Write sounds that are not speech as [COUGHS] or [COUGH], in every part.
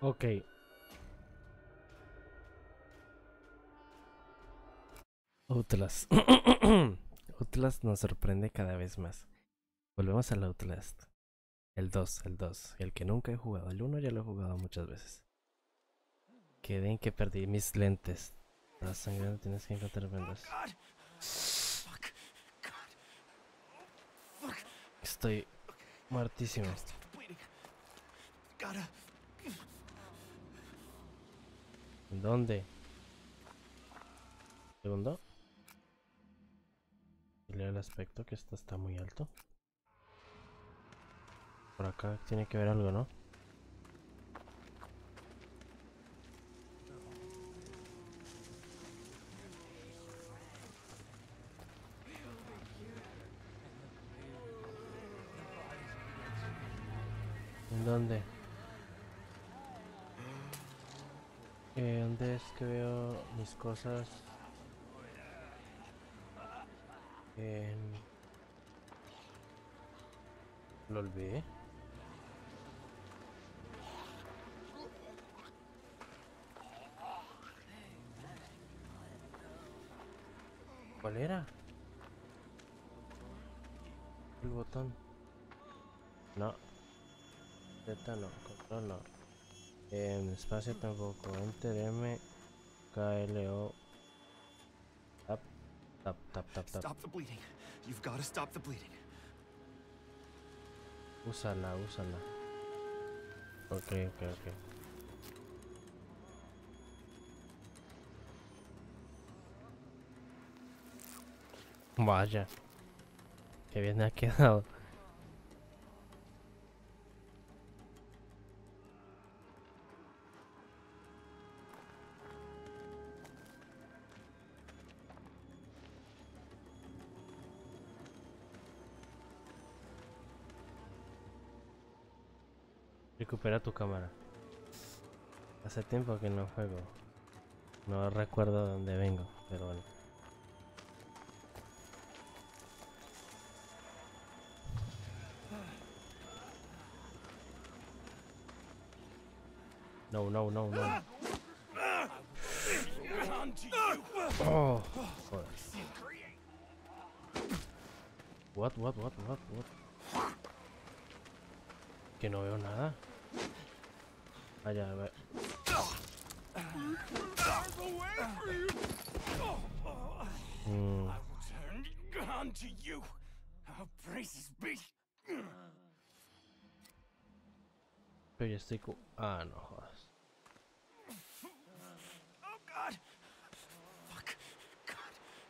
Ok. Outlast. [COUGHS] Outlast nos sorprende cada vez más. Volvemos al Outlast. El 2, el 2. El que nunca he jugado. El 1 ya lo he jugado muchas veces. Quedé en que perdí mis lentes. Estás sangrando, tienes que encontrar vendas. Estoy muertísimo. ¿Dónde? Segundo. Leo el aspecto que esto está muy alto. Por acá tiene que haber algo, ¿no? ¿En dónde? Eh, ¿Dónde es que veo mis cosas? Em, Lo olvidé. ¿Cuál era? El botón. No. Z no, control no. En espacio tampoco. Enter M K L O Tap tap tap tap tap. Stop the bleeding. You've got to stop the bleeding. Úsala, úsala. Ok, ok, ok. Vaya. Que bien ha quedado. Recupera tu cámara. Hace tiempo que no juego. No recuerdo dónde vengo, pero bueno. No, no, no, no. Oh, joder. What, what, what, what, what? Que no veo nada. Vaya, a ver. Mm, pero ya estoy cu- Ah, no jodas.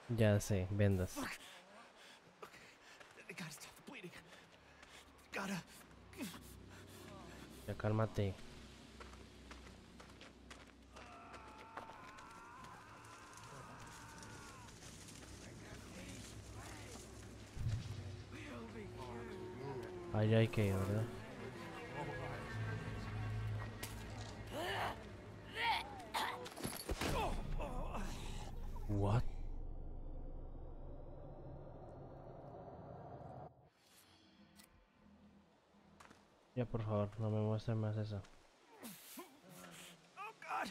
Ya sé, vendas. Ya cálmate. Allá hay que ir, ¿verdad? What? Ya por favor, no me muestres más eso. Oh God.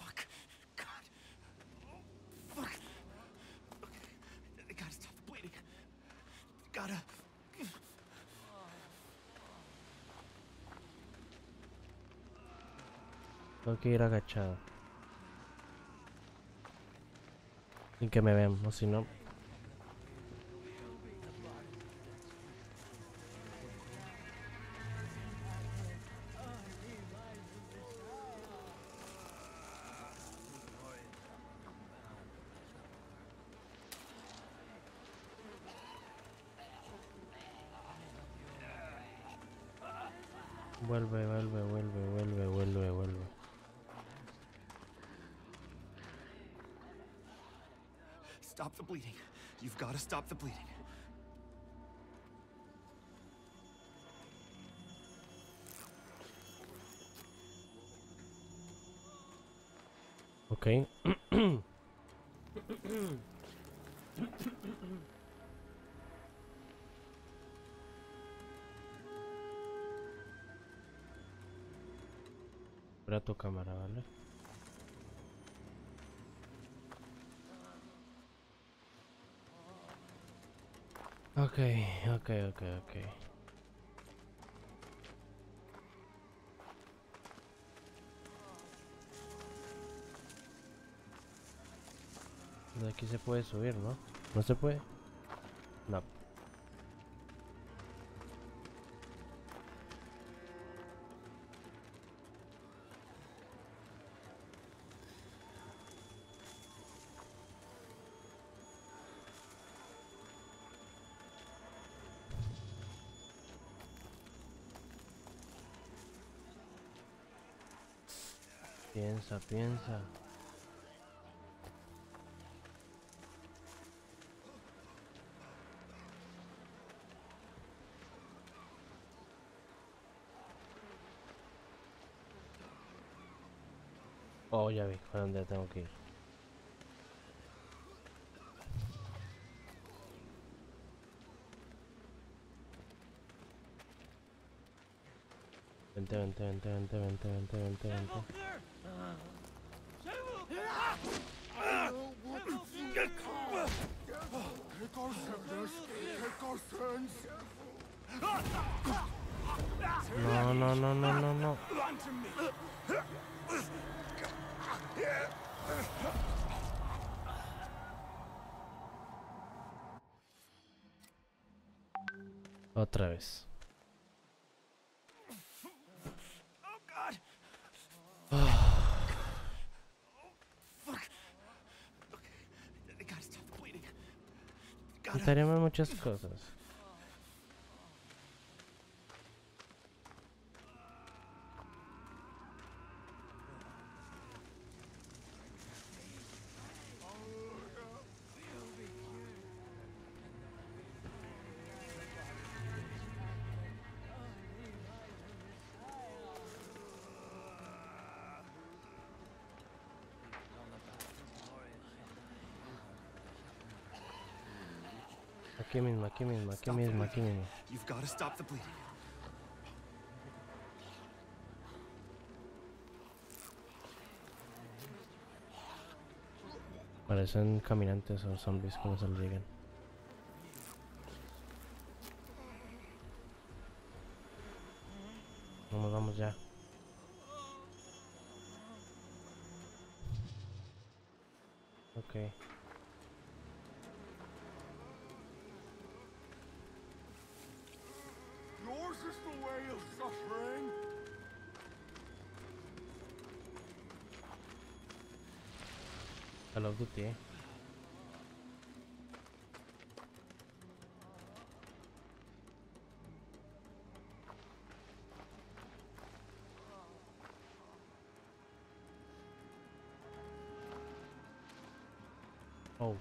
Fuck. God. Oh, fuck. Okay. I gotta stop the bleeding. Gotta. Tengo que ir agachado. Sin que me vean, o si no. Stop the bleeding. Ok. [CLEARS THROAT] Ok, ok, ok, ok. De aquí se puede subir, ¿no? ¿No se puede? Piensa. Oh, ya vi, a dónde tengo que ir. Vente, vente, vente, vente, vente, vente, vente, vente. No, no, no, no, no, no. Otra vez. Oh God. Fuck. Okay. I gotta stop the bleeding. Quitaríamos muchas cosas. Aquí mismo, aquí mismo, aquí mismo, aquí mismo. You've got to stop the bleeding. Parecen caminantes o zombies como se les digan. Vamos, vamos ya. Hello que eh Oh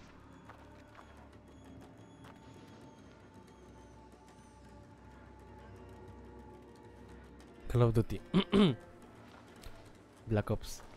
Hello tutti Black Ops.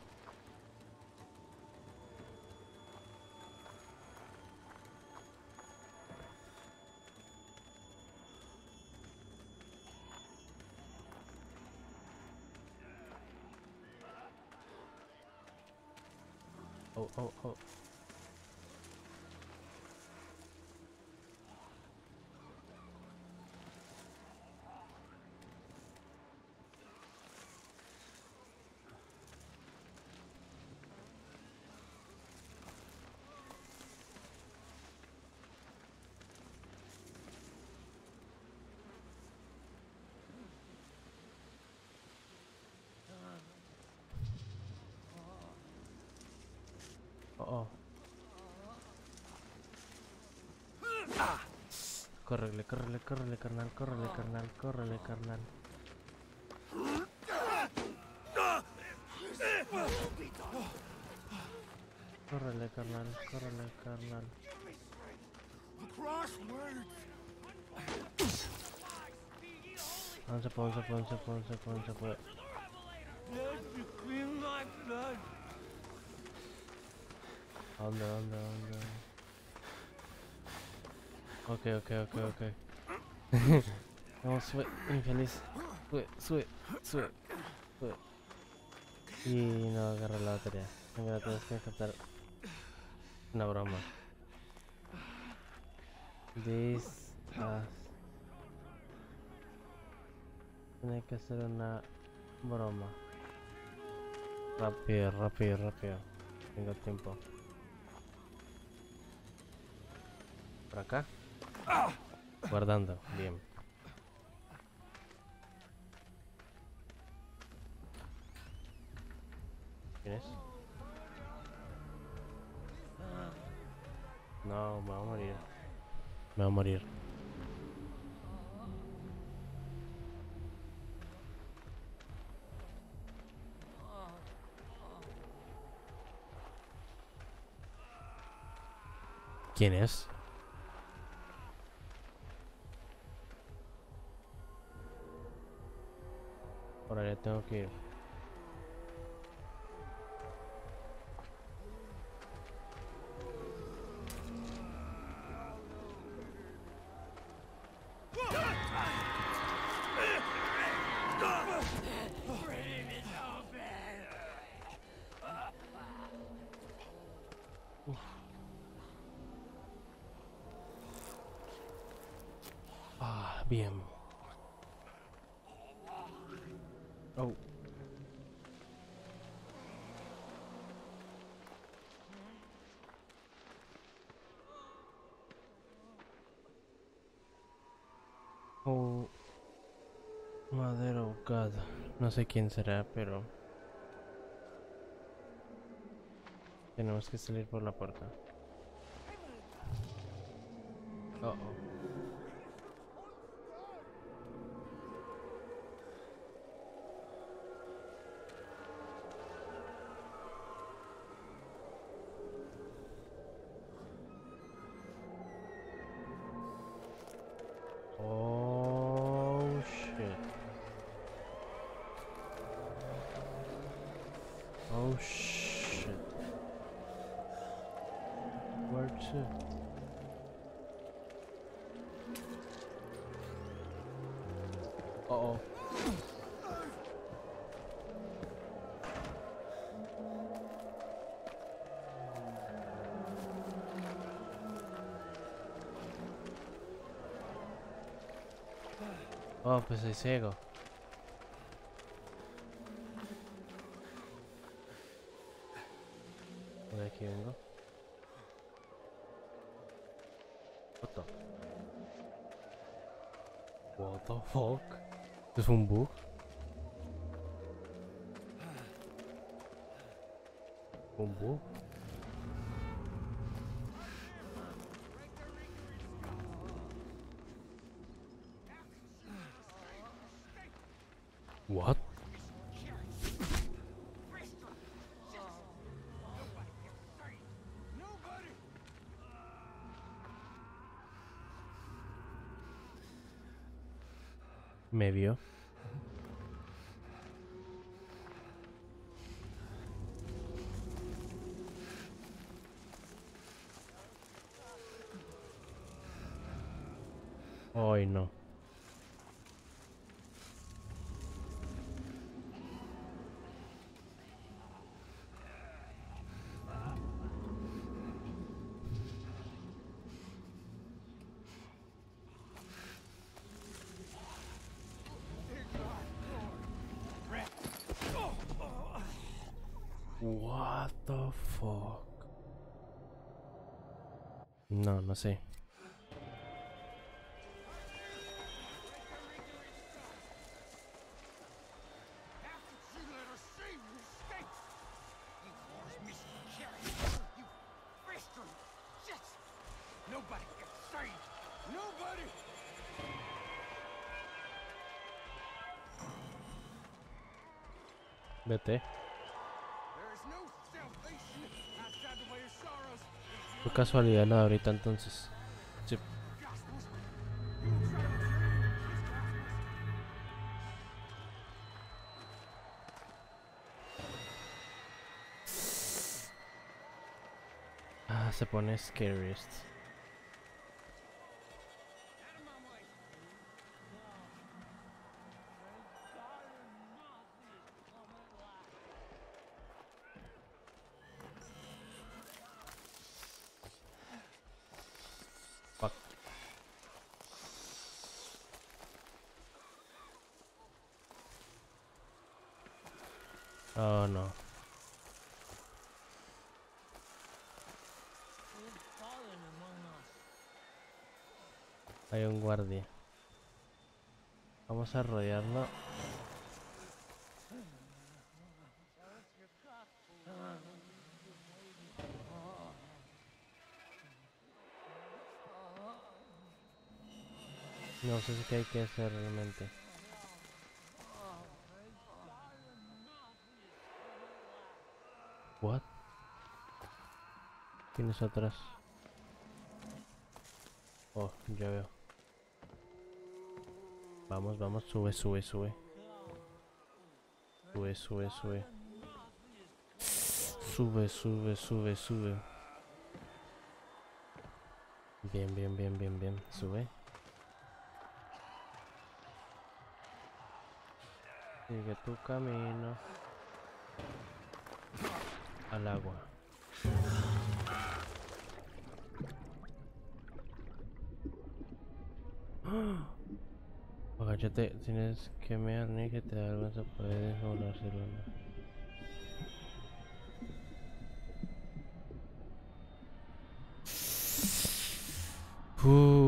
Córrele, córrele, córrele, carnal, córrele, carnal, córrele, carnal. Córrele, carnal, córrele, carnal. The cross waits. No se puede, no se puede, no se puede, no se puede, no se puede. You clean my blood. ¿A dónde, dónde, dónde? Ok, ok, ok, ok. [LAUGHS] Vamos, sube, infeliz. Sube, sube, sube, sube. Y no agarra la batería. Venga, tienes que captar una broma. This has... Tiene que hacer una broma. Rápido, rápido, rápido. Tengo tiempo. Por acá. Guardando, bien. ¿Quién es? No, me va a morir. Me va a morir. ¿Quién es? Tengo. Ah, bien. Oh. Madero oh God. No sé quién será, pero... Tenemos que salir por la puerta. To? Uh oh. Oh, pues soy ciego. De aquí vengo. What the? What the fuck? ¿Es un bug? ¿Un bug? What? Nobody! Fuck? No, no sé. How Fue casualidad ahorita entonces. Ah, se pone scariest. No. Hay un guardia. Vamos a rodearlo. No sé qué hay que hacer realmente. What? ¿Tienes atrás? Oh, ya veo. Vamos, vamos, sube, sube, sube. Sube, sube, sube. Sube, sube, sube, sube. Bien, bien, bien, bien, bien. Sube. Sigue tu camino. Al agua. [GASPS] Agáchate, tienes que mear ni que te da vergüenza puedes volárselo. Uh.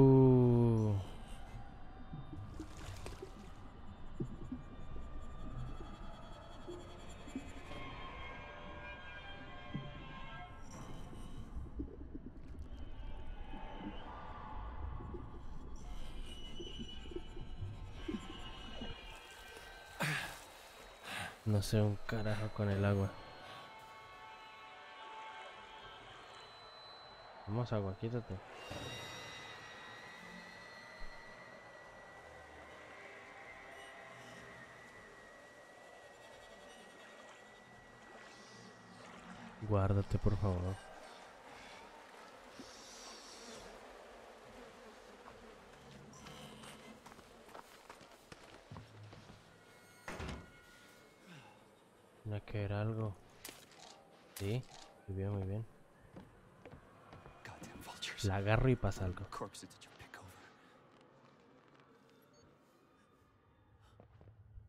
Sé un carajo con el agua. Vamos agua, quítate. Guárdate, por favor. Tiene que ver algo. Sí, muy bien, muy bien. Goddamn vultures. La agarro y pasa algo.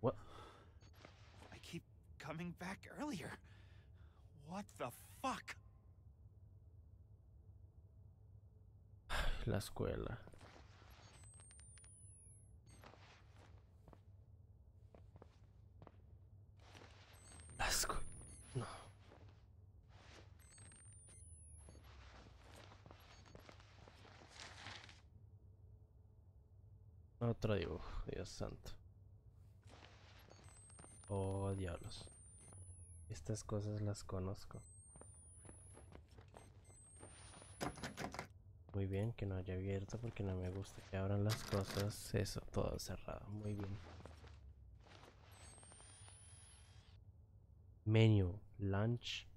What? I keep coming back earlier. What the fuck? La escuela. La escuela. No. Otro dibujo, Dios santo. Oh, diablos. Estas cosas las conozco. Muy bien, que no haya abierto porque no me gusta que abran las cosas. Eso, todo cerrado. Muy bien. Menu, lunch,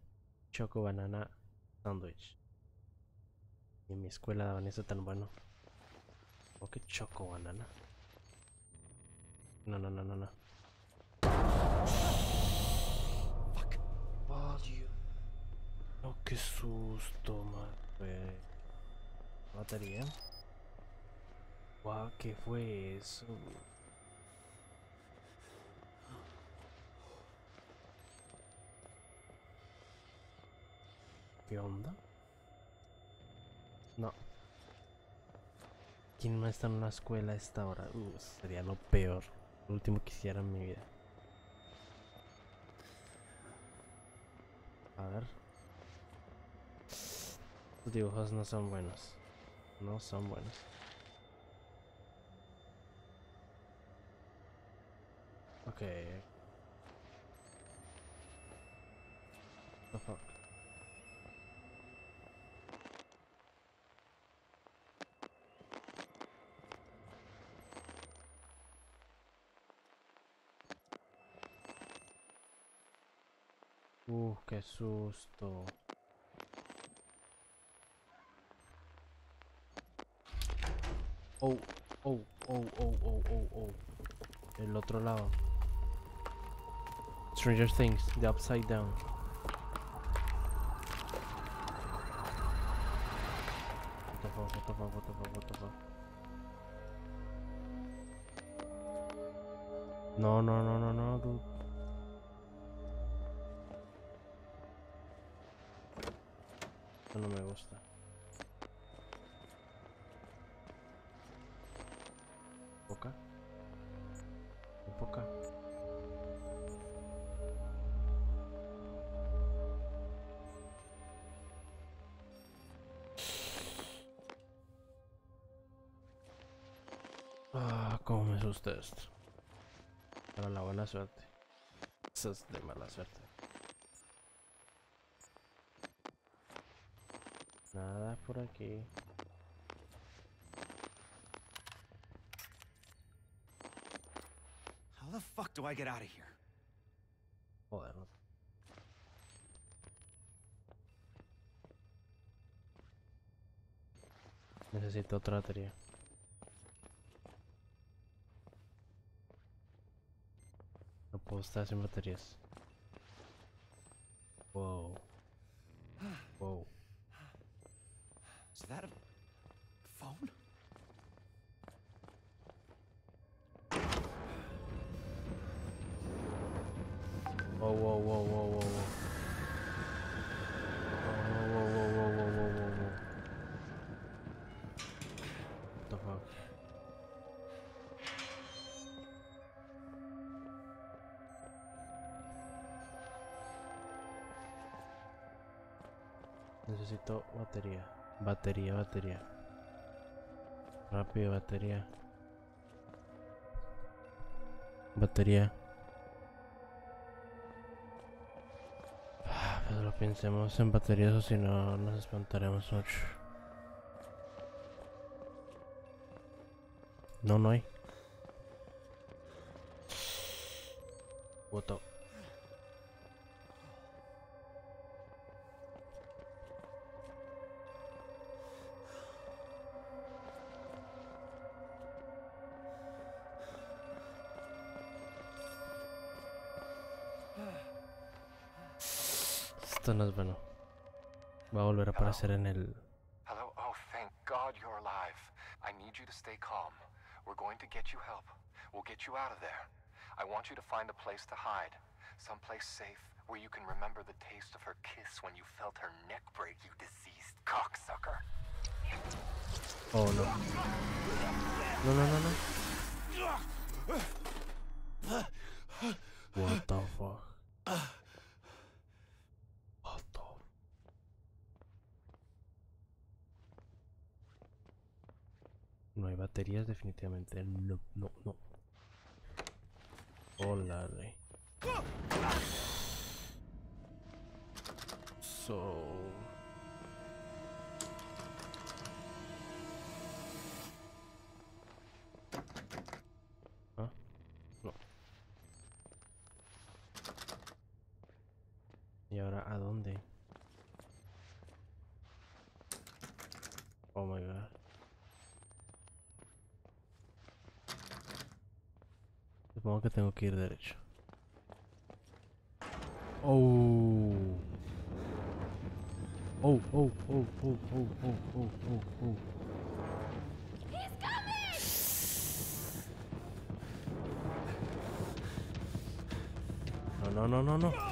choco banana, sandwich. En mi escuela daban eso tan bueno. ¿O que choco banana? No, no, no, no, no. Fuck. Oh, Dios. No, qué susto, madre. ¿Mataría? Guau, ¿qué fue eso? ¿Qué onda? No. ¿Quién no está en una escuela a esta hora? Uh, sería lo peor. Lo último que hiciera en mi vida. A ver. Los dibujos no son buenos. No son buenos. Ok. The fuck. Uh, qué susto. Oh, oh, oh, oh, oh, oh, oh. El otro lado. Stranger Things, the upside down. What the fuck, what the fuck, what the fuck, what the. No, no, no, no, no, dude. Esto no me gusta. Poca. Poca. Ah, cómo me asusta esto. Para la buena suerte. Eso es de mala suerte. Por aquí. How the fuck do I get out of here? Joder, no. Necesito otra batería. No puedo estar sin baterías. Wow. That a phone? Whoa, whoa, whoa, whoa, whoa, whoa. Whoa, whoa, whoa, whoa, whoa, whoa, whoa, whoa. Necesito batería. Batería, batería. Rápido, batería. Batería. Ah, Pero pensemos en baterías o si no nos espantaremos mucho. No, no hay. Voto. Esto no es bueno. Va a volver a aparecer en el... Hello? Oh, thank God you're alive. I need you to stay calm. We're going to get you help. We'll get you out of there. I want you to find a place to hide. Someplace safe where you can remember the taste of her kiss when you felt her neck break, you diseased cocksucker. Oh, no. No, no, no, no. What the baterías definitivamente. No, no, no. Hola, rey. So... ¿Ah? No. ¿Y ahora a dónde? Oh my god. Supongo que tengo que ir derecho. Oh. Oh, oh, oh, oh, oh, oh, oh, oh, oh. No, no, no, no, no.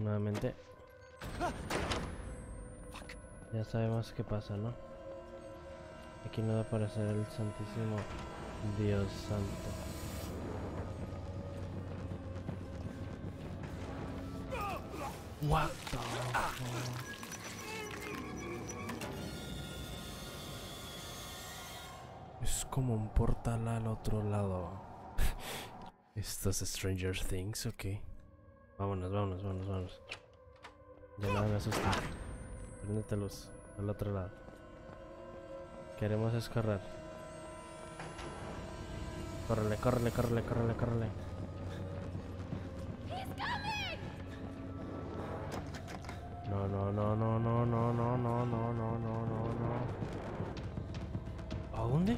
Nuevamente. Ya sabemos qué pasa, ¿no? Aquí no va a aparecer el Santísimo Dios Santo. What? Es como un portal al otro lado. [LAUGHS] Estos Stranger Things, ok. Vámonos, vámonos, vámonos, vámonos. Ya nada me asusta. Prendete luz, al otro lado. Queremos escorrer. Córrele, córrele, córrele, córrele, córrele. No, no, no, no, no, no, no, no, no, no, no, no, no. ¿A dónde?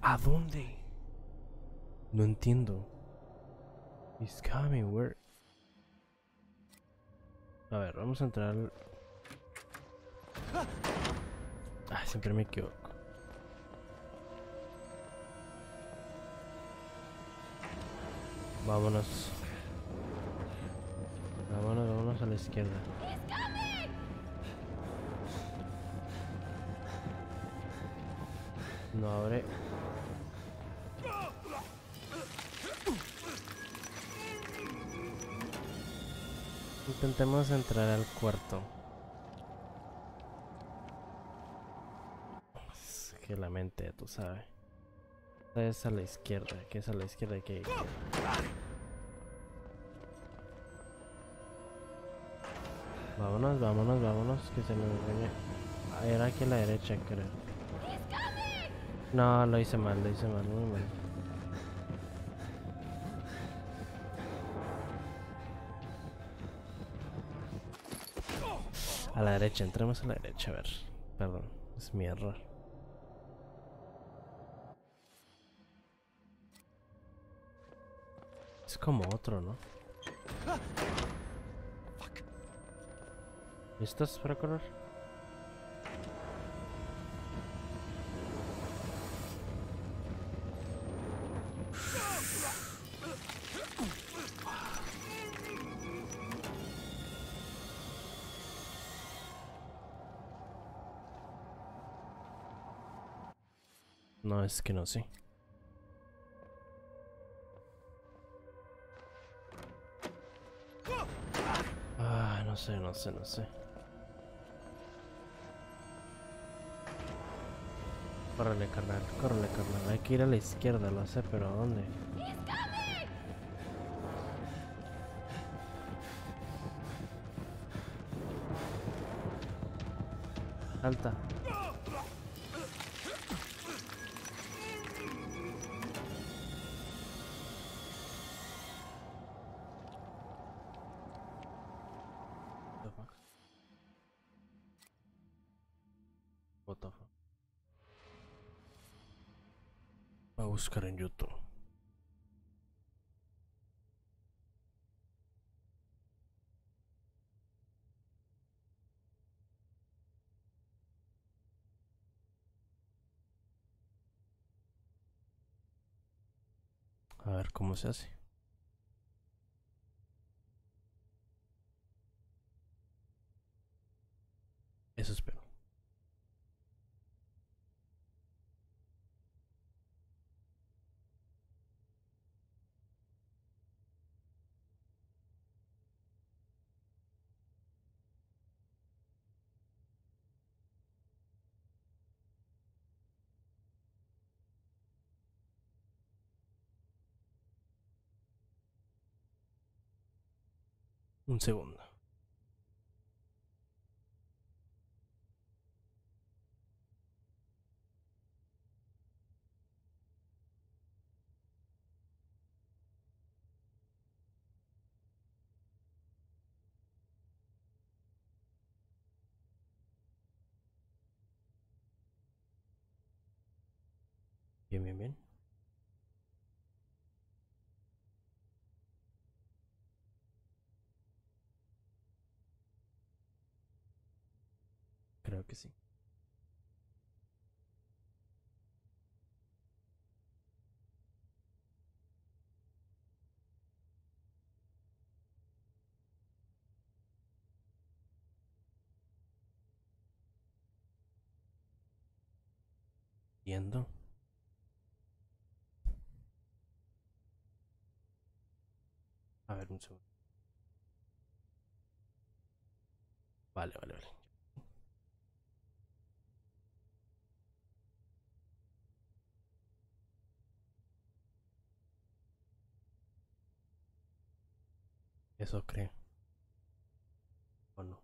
¿A dónde? No entiendo. He's coming, where? A ver, vamos a entrar al... Ah, siempre me equivoco. Vámonos. Vámonos, vámonos a la izquierda. No abre. Intentemos entrar al cuarto. Es que la mente, tú sabes. Esta es a la izquierda, que es a la izquierda que... Vámonos, vámonos, vámonos, que se me engañe. Era aquí a la derecha, creo. No, lo hice mal, lo hice mal, muy mal. A la derecha, entremos a la derecha, a ver. Perdón, es mi error. Es como otro, ¿no? ¿Listos para correr? Es que no sé. Ah, no sé, no sé, no sé. Córrele, carnal, córrele, carnal. Hay que ir a la izquierda, lo sé, pero ¿a dónde? Salta. Buscar en YouTube. A ver cómo se hace. Eso espero. Un segundo. Bien, bien, bien. Creo que sí. Yendo. A ver, un segundo. Vale, vale, vale. Eso creo. ¿O no?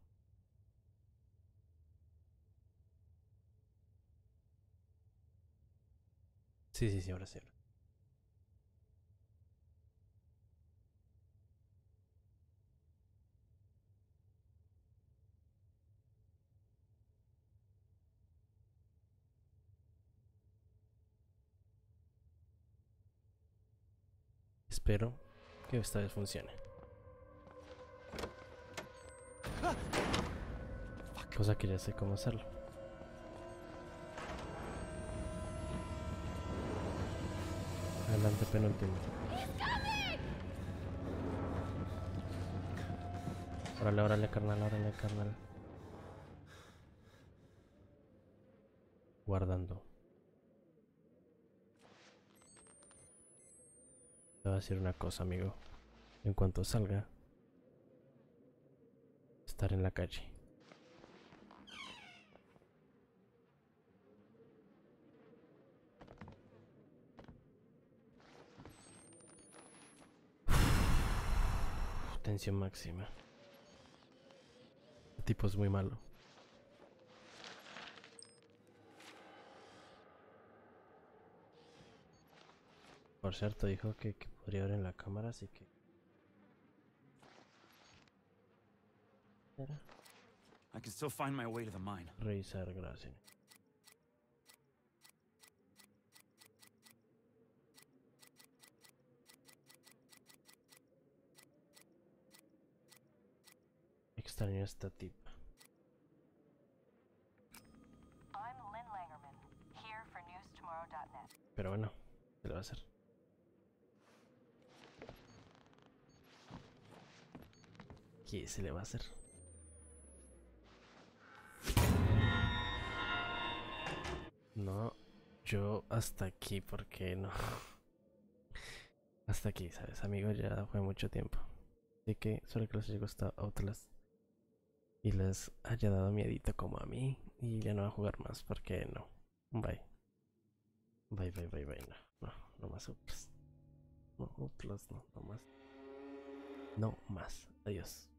Sí, sí, sí, ahora sí. Espero que esta vez funcione. Cosa que ya sé cómo hacerlo. Adelante, penúltimo. Órale, órale, carnal, órale, carnal. Guardando. Te voy a decir una cosa, amigo. En cuanto salga, estar en la calle. Tensión máxima. El tipo es muy malo. Por cierto, dijo que, que podría ver en la cámara, así que... I can still find my way to the mine. revisar, gracias. Extraño esta tipa. I'm Lynn Langerman, here for newstomorrow.net. Pero bueno, ¿qué le va a hacer? ¿Qué se le va a hacer? Yo hasta aquí, porque no? [LAUGHS] Hasta aquí, ¿sabes, amigos? Ya fue mucho tiempo. Así que solo que les haya gustado Outlast y les haya dado miedito como a mí. Y ya no voy a jugar más, porque no. Bye. Bye, bye, bye, bye. No, no, no más Outlast. No, Outlast, no, no más. No más. Adiós.